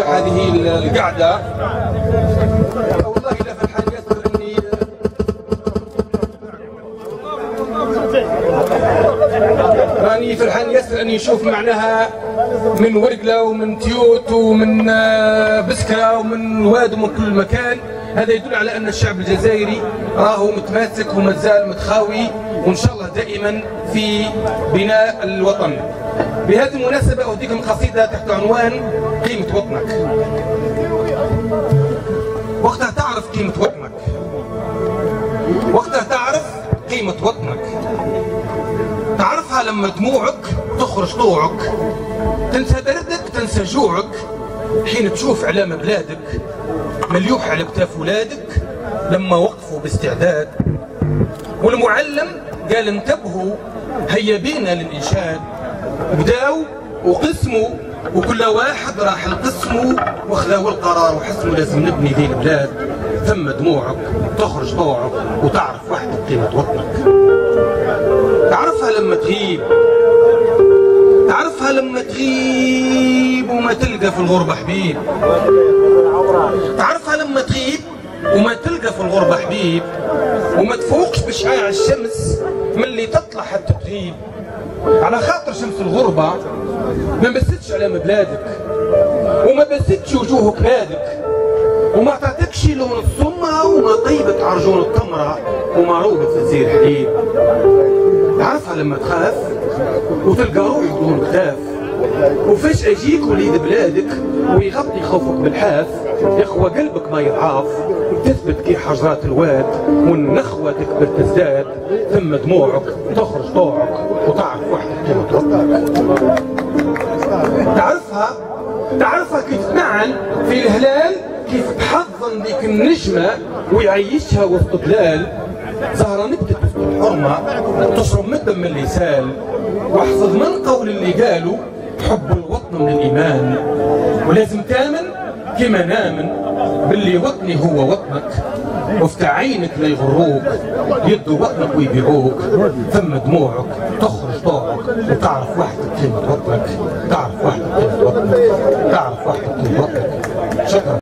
هذه القعدة والله لا فرحان ياسر اني راني. فرحان ياسر اني نشوف معناها من ورقلة ومن تيوت ومن آه، بسكرة ومن واد ومن كل مكان. هذا يدل على أن الشعب الجزائري راهو متماسك ومازال متخاوي وإن شاء الله دائما في بناء الوطن. بهذه المناسبة أهديكم قصيدة تحت عنوان قيمة وطنك. وقتها تعرف قيمة وطنك. وقتها تعرف قيمة وطنك. تعرفها لما دموعك تخرج طوعك. تنسى بردك تنسى جوعك. حين تشوف علامة بلادك مليوح على كتاف ولادك لما وقفوا باستعداد. والمعلم قال انتبهوا هيا بينا للإنشاد. بداوا وقسموا وكل واحد راح لقسمه وخذاو القرار وحسموا لازم نبني ذي البلاد. ثم دموعك تخرج طوعك وتعرف وحدك قيمة وطنك. تعرفها لما تغيب. تعرفها لما تغيب وما تلقى في الغربة حبيب. تعرفها لما تغيب وما تلقى في الغربة حبيب. وما تفوقش بشعاع الشمس من اللي تطلع حتى تغيب. على خاطر شمس الغربة ما بستش على بلادك وما بستش وجوه بلادك وما تعطيكش لون الصمة وما طيبك عرجون التمرة وما روبك تزير حليب تعرفها لما تخاف وتلقى روحك دون كتاف وفجأة يجيك وليد بلادك ويغطي خوفك بالحاف يخوى قلبك ما يضعاف. وتثبت كي حجرات الواد والنخوة تكبر تزداد ثم دموعك تخرج طوعك وتعرف وحدك وطنك تعرفها؟ تعرفها كيف تنعن في الهلال كيف تحضن ديك النجمة ويعيشها وسط ظلال زهرة نبتت وسط الحرمة تشرب من اللي سال واحفظ من قول اللي قالوا حب الوطن من الإيمان. ولازم تامن كما نامن. باللي وطني هو وطنك. وفي عينك لا يغروك. يدوا وطنك ويبيعوك. ثم دموعك تخرج طوعك. وتعرف وحدك قيمة وطنك. تعرف وحدك قيمة وطنك. تعرف وحدك قيمة وطنك.